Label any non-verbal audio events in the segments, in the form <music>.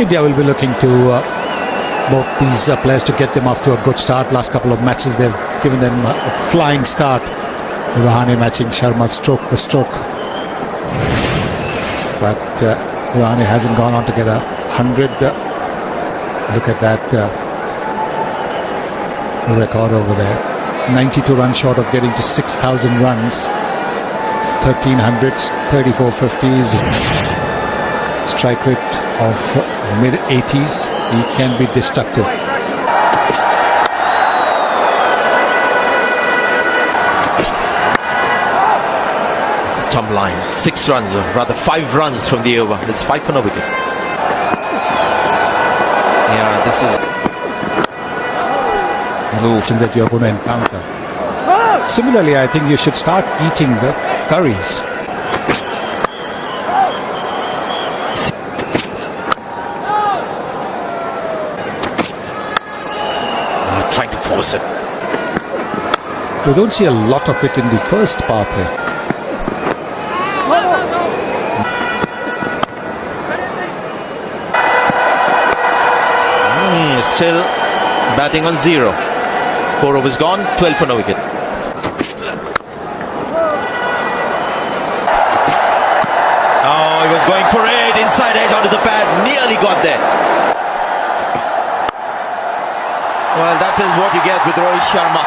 India will be looking to uh, both these uh, players to get them off to a good start. Last couple of matches, they've given them a flying start. Rahane matching Sharma stroke for stroke. But uh, Rahane hasn't gone on to get a 100. Uh, look at that uh, record over there. 92 runs short of getting to 6,000 runs. 1300s, 34 50s. <laughs> Strike rate of mid 80s. He can be destructive. Stump line, six runs, or rather five runs from the over. It's five for no wicket. Yeah, this is Moves that you're going to encounter. Similarly, I think you should start eating the curries. Trying to force it. You don't see a lot of it in the first power play. Mm, still batting on zero. Four overs gone, 12 for no wicket. Oh, he was going for it. Inside edge onto the pads. Nearly got there. That is what you get with Rohit Sharma.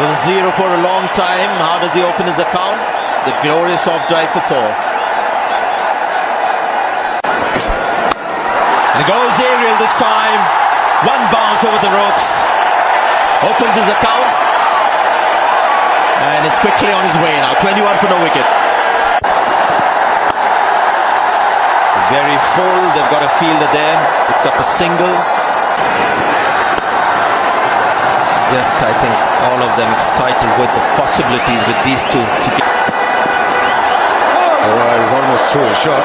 With zero for a long time, how does he open his account? The glorious off drive for four. And goes aerial this time. One bounce over the ropes. Opens his account. And is quickly on his way now. 21 for no wicket. Very full. They've got a fielder there. Picks up a single. Just, I think, all of them excited with the possibilities with these two to get. Oh, he's almost through a shot.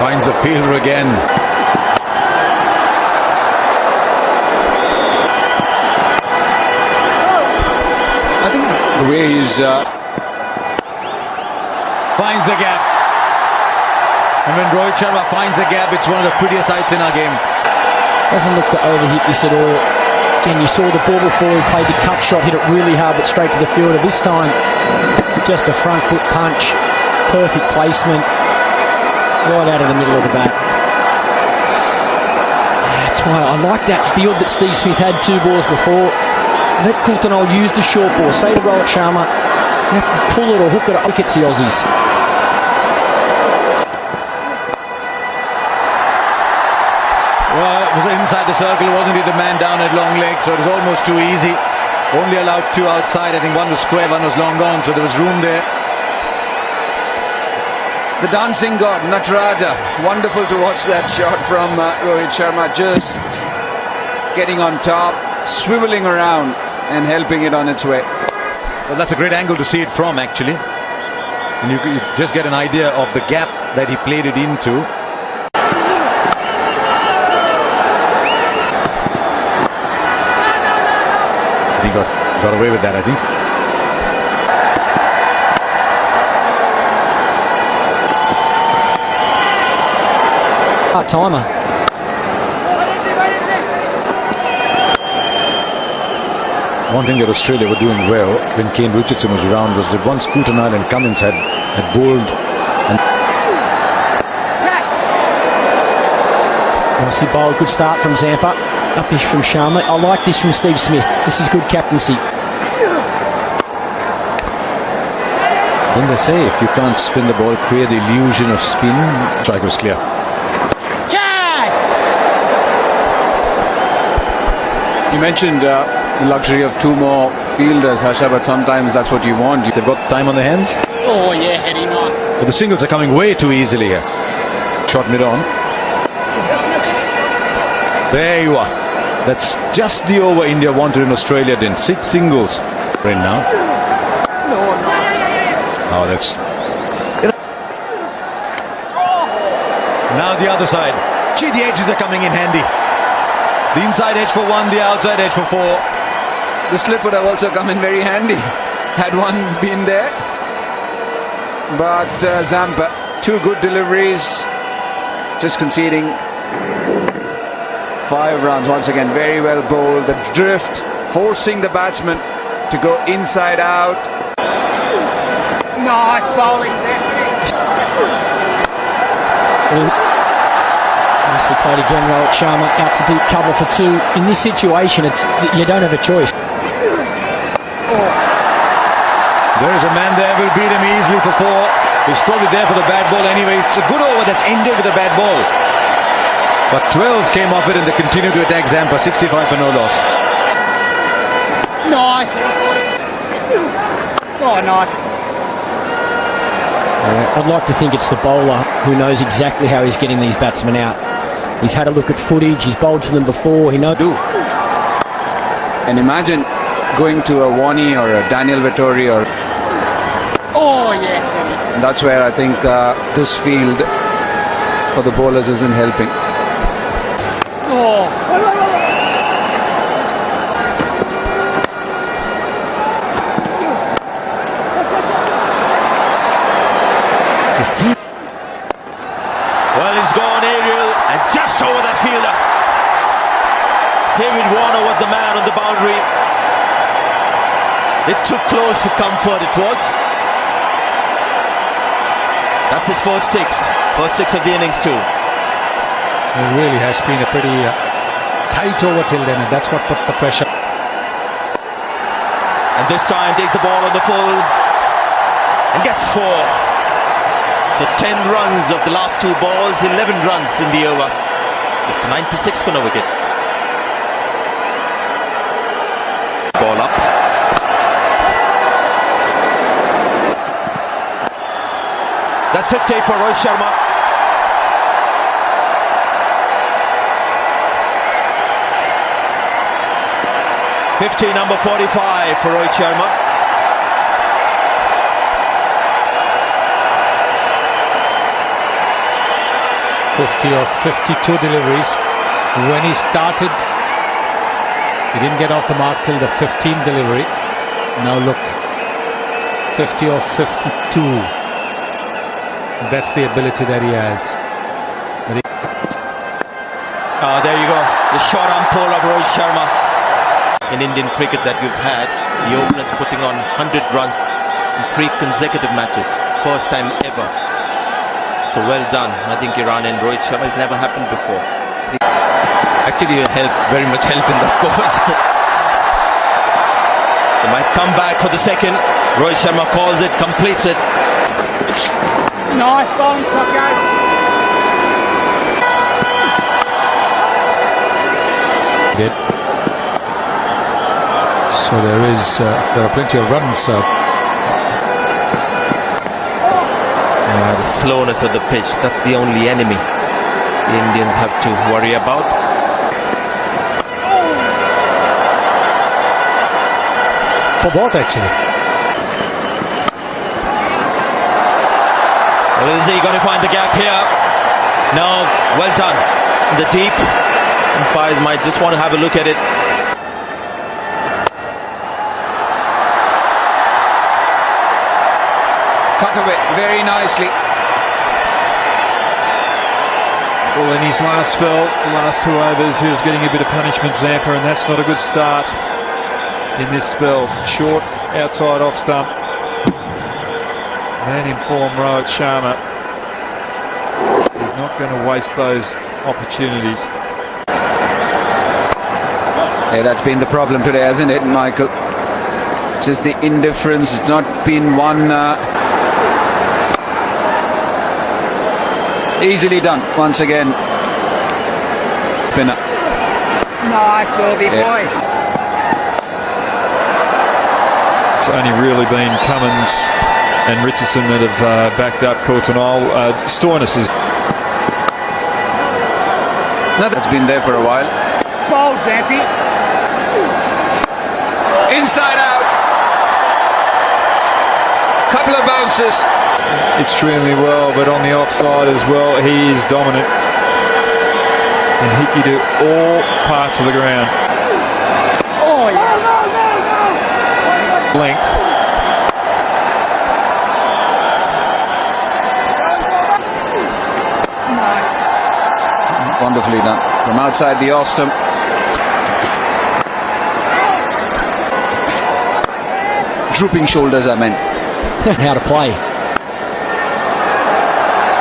Finds a fielder again. I think the way he's uh, Finds the gap. And when Rohit Sharma finds the gap, it's one of the prettiest sights in our game. Doesn't look to overhit this at all. Again, you saw the ball before he played the cut shot, hit it really hard, but straight to the fielder. This time, just a front foot punch, perfect placement, right out of the middle of the bat. That's ah, why I like that field that Steve Smith had two balls before. Let Coulter use the short ball. Say to Rohit Sharma, have to pull it or hook it. Look at the Aussies. Was inside the circle, wasn't he? The man down at long leg, so it was almost too easy. Only allowed two outside. I think one was square, one was long gone, so there was room there. the dancing god, Nataraja. Wonderful to watch that shot from uh, Rohit Sharma. Just getting on top, swiveling around and helping it on its way. Well, that's a great angle to see it from, actually. And you, you just get an idea of the gap that he played it into. He got, got away with that, I think. Part timer. One thing that Australia were doing well when Kane Richardson was around was that once Coulter and Cummins had, had bowled and Nicely bowled, good start from Zampa. Upish from Sharma. I like this from Steve Smith. This is good captaincy. Then they say if you can't spin the ball, create the illusion of spin. Strike was clear. You mentioned uh, the luxury of two more fielders, Harsha, but sometimes that's what you want. They've got time on their hands, Oh, yeah, heady, nice. but the singles are coming way too easily here. Shot mid on. There you are. That's just the over India wanted in Australia didn't. Six singles right now. Oh, that's. Now the other side. Gee, the edges are coming in handy. The inside edge for one, the outside edge for four. The slip would have also come in very handy had one been there. but uh, Zampa, two good deliveries, just conceding five runs. Once again, very well bowled. The drift, forcing the batsman to go inside out. Nice bowling. Nicely played again, Rohit Sharma out to deep cover for two. In this situation, it's you don't have a choice. There is a man there will beat him easily for four. He's probably there for the bad ball anyway. It's a good over that's ended with a bad ball. But 12 came off it and they continue to attack Zampa. 65 for no loss. Nice. Oh, nice. I'd like to think it's the bowler who knows exactly how he's getting these batsmen out. He's had a look at footage, he's bowled to them before, he knows. And imagine going to a Warnie or a Daniel Vettori or Oh, yes. that's where I think uh, this field for the bowlers isn't helping. Oh. You see? Well, he's gone aerial and just over that fielder. David Warner was the man on the boundary. It took close for comfort, it was. That's his first six. First six of the innings, too. It really has been a pretty uh, tight over till then, and that's what put the pressure. And this time takes the ball on the full and gets four. So 10 runs of the last two balls, 11 runs in the over. It's 96 for no wicket. Ball up. That's 50 for Rohit Sharma. Fifty number 45 for Rohit Sharma. Fifty or fifty-two deliveries. When he started, he didn't get off the mark till the 15th delivery. Now look, 50 or 52. That's the ability that he has. Ah, there you go. The short arm pull of Rohit Sharma. In Indian cricket that we've had, the openers putting on 100 runs in three consecutive matches. First time ever. So well done. I think Iran and Rohit Sharma has never happened before. Actually, you help very much help in that <laughs> cause. they might come back for the second. Rohit Sharma calls it, completes it. Nice bowling, Cocker. Did. So there is, uh, there are plenty of runs. Uh, Ah, the slowness of the pitch, that's the only enemy the Indians have to worry about. For what actually? Well, is he going to find the gap here? No, well done. The deep. Umpires might just want to have a look at it. Cut away very nicely. Well, in his last spell, last two overs, he was getting a bit of punishment, Zampa, and that's not a good start in this spell. Short, outside off stump. Man in form, Rohit Sharma. He's not going to waste those opportunities. Yeah, that's been the problem today, hasn't it, Michael? Just the indifference. It's not been one uh, easily done once again. Spinner. Nice, Orby Yeah. boy. It's only really been Cummins and Richardson that have uh, backed up Coulter-Nile. Uh, Stoinis is that's been there for a while. Bowled, Zampy. Inside out. Couple of bounces. extremely well, but on the offside as well, he is dominant. And hit you to all parts of the ground. Nice. Wonderfully done. From outside the off stump. Drooping shoulders, I meant. <laughs> How to play.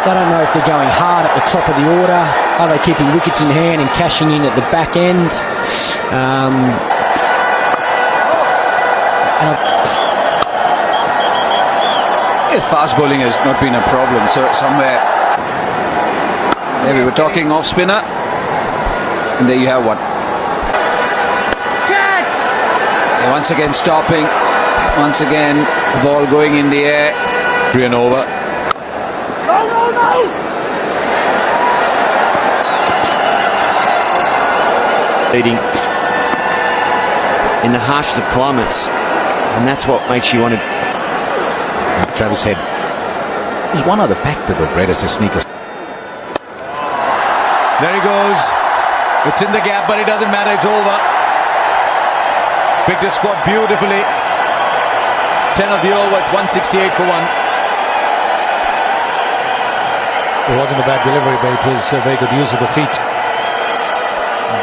They don't know if they're going hard at the top of the order. Are they keeping wickets in hand and cashing in at the back end? Um, yeah, fast bowling has not been a problem. So somewhere there we were talking off spinner, and there you have one. And once again stopping. Once again, the ball going in the air. Three and over. leading in the harshest of climates. And that's what makes you want to. Travis Head. There's one other factor though, Brett, as a sneaker. There he goes. It's in the gap, but it doesn't matter. It's over. Picked his spot beautifully. 10 of the over. It's 168 for one. It wasn't a bad delivery, but it was a very good use of the feet.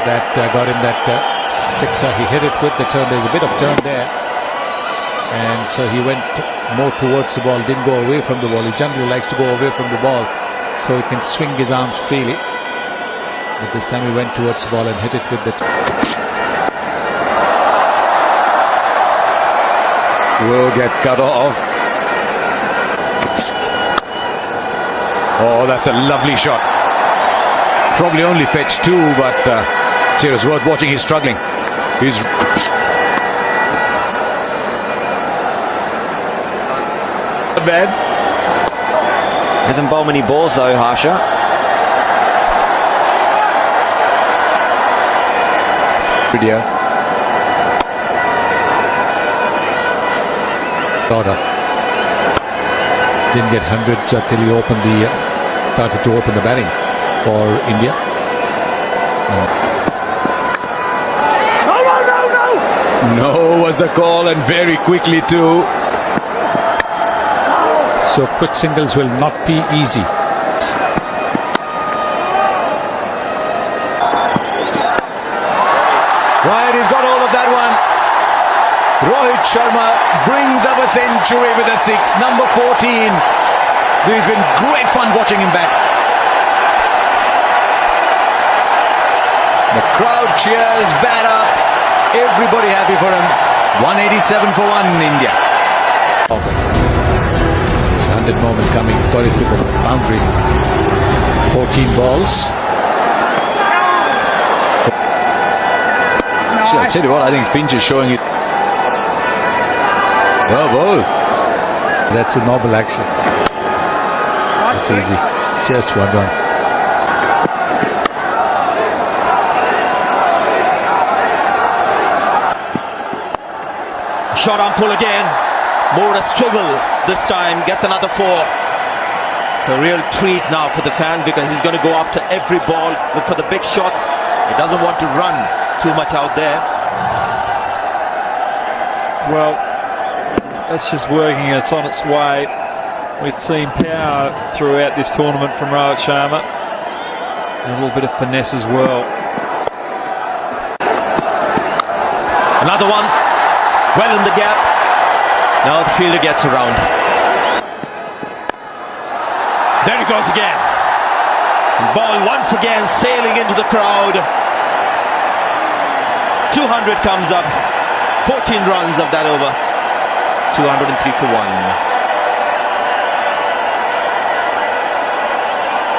That uh, got him that uh, sixer. He hit it with the turn. There's a bit of turn there. And so he went more towards the ball, didn't go away from the ball. He generally likes to go away from the ball so he can swing his arms freely. But this time he went towards the ball and hit it with the. Will get cut off. Oh, that's a lovely shot. Probably only fetched two, but uh, it was worth watching. He's struggling. He's bad. Hasn't bowled many balls though, Harsha. Video. Order. Didn't get hundreds until he opened the uh, started to open the batting for India. no no no No was the call, and very quickly too. So quick singles will not be easy. Right, he's got all of that one. Rohit Sharma brings up a century with a six, number 14. It's been great fun watching him back. The crowd cheers, bat up. Everybody happy for him. 187 for one in India. It's 100 moment coming. Got it with the boundary. 14 balls. See, I'll tell you what, I think Finch is showing it. Well, well. That's a noble action. It's easy. Just one run. Shot on pull again. More a swivel this time. Gets another four. It's a real treat now for the fan because he's going to go after every ball. Look for the big shots. He doesn't want to run too much out there. Well, that's just working. It's on its way. We've seen power throughout this tournament from Rohit Sharma. And a little bit of finesse as well. Another one. Well in the gap. Now the fielder gets around. There he goes again. Ball once again sailing into the crowd. 200 comes up. 14 runs of that over. 203 for one.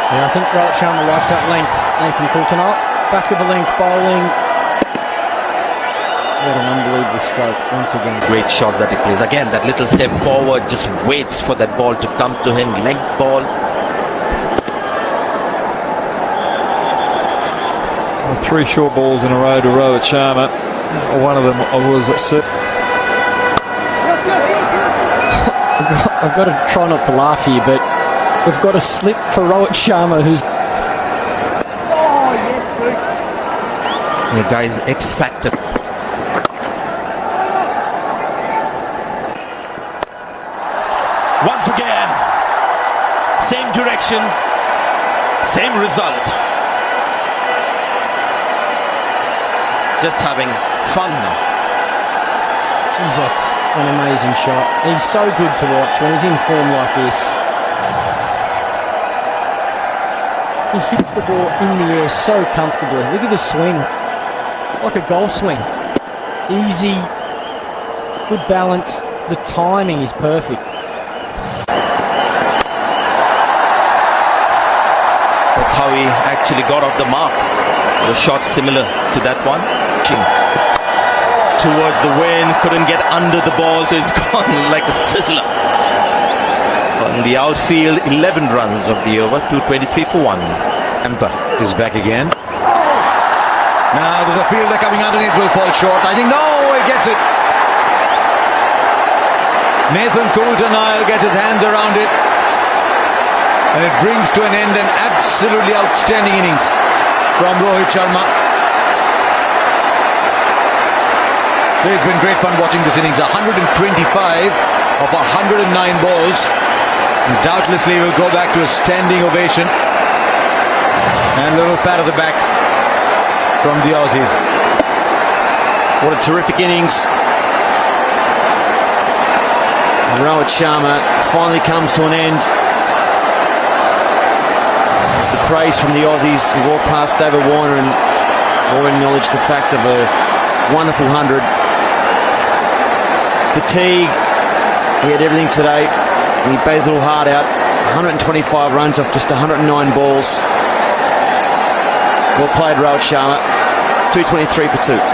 Yeah, I think Rohit Sharma likes that length. Nathan Coulter up, back of the length bowling. What an unbelievable stroke once again. Great shots that he plays. Again, that little step forward, just waits for that ball to come to him. Length ball. Well, Three short balls in a row to Rohit Sharma. One of them was a sit. I've got to try not to laugh here, but we've got a slip for Rohit Sharma, who's Oh, yes, Boots. The guy's X Factor. Once again, same direction, same result. just having fun now. Jeez, that's an amazing shot. He's so good to watch when he's in form like this. He hits the ball in the air so comfortably. Look at the swing, like a golf swing. Easy, good balance. The timing is perfect. That's how he actually got off the mark. The shot similar to that one. Towards the wind, couldn't get under the ball, so it's <laughs> gone like a sizzler. On the outfield, 11 runs of the over, 223 for 1. Zampa is back again. Now there's a fielder coming underneath, will fall short. I think, no, he gets it. Nathan Coulter-Nile gets his hands around it. And it brings to an end an absolutely outstanding innings from Rohit Sharma. It's been great fun watching this innings. 125 of 109 balls. And doubtlessly will go back to a standing ovation. And a little pat of the back from the Aussies. What a terrific innings. Rohit Sharma finally comes to an end. Praise from the Aussies who walked past David Warner and all acknowledged the fact of a wonderful hundred. Fatigue, he had everything today. He played his little heart out. 125 runs off just 109 balls. Well played, Rohit Sharma. 223 for two.